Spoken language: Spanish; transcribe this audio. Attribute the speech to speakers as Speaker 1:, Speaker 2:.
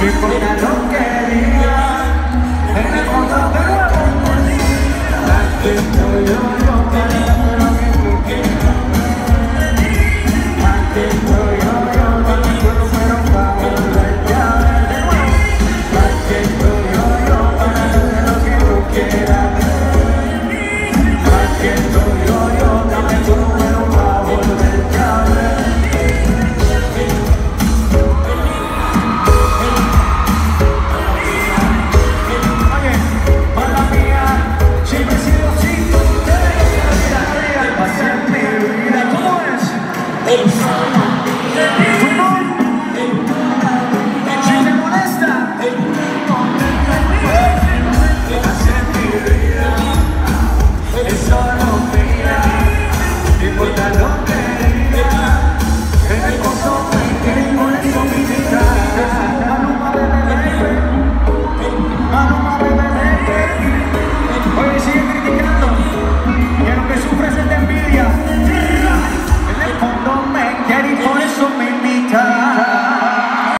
Speaker 1: Yo, yo, yo, yo, Oye, sí.